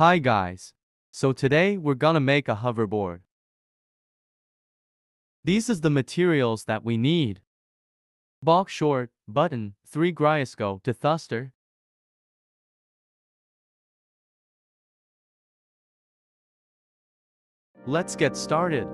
Hi guys. So today we're gonna make a hoverboard. These is the materials that we need. Box short, button, 3 Gryasko to Thruster. Let's get started.